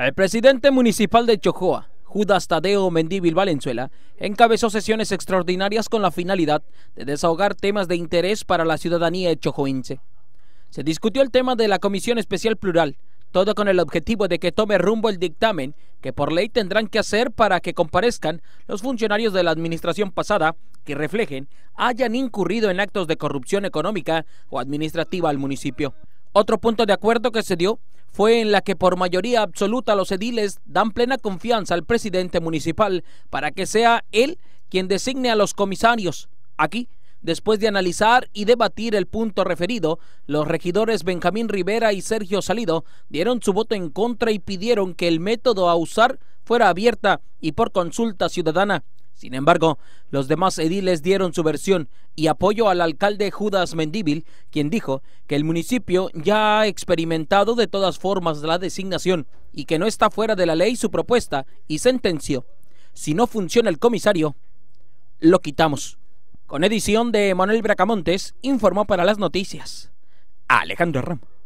El presidente municipal de Chojoa, Judas Tadeo Mendíbil Valenzuela, encabezó sesiones extraordinarias con la finalidad de desahogar temas de interés para la ciudadanía chojoense. Se discutió el tema de la Comisión Especial Plural, todo con el objetivo de que tome rumbo el dictamen que por ley tendrán que hacer para que comparezcan los funcionarios de la administración pasada que reflejen hayan incurrido en actos de corrupción económica o administrativa al municipio. Otro punto de acuerdo que se dio fue en la que por mayoría absoluta los ediles dan plena confianza al presidente municipal para que sea él quien designe a los comisarios. Aquí, después de analizar y debatir el punto referido, los regidores Benjamín Rivera y Sergio Salido dieron su voto en contra y pidieron que el método a usar fuera abierta y por consulta ciudadana. Sin embargo, los demás ediles dieron su versión y apoyo al alcalde Judas Mendíbil, quien dijo que el municipio ya ha experimentado de todas formas la designación y que no está fuera de la ley su propuesta y sentenció, si no funciona el comisario, lo quitamos. Con edición de Manuel Bracamontes, informó para las noticias Alejandro Ramos.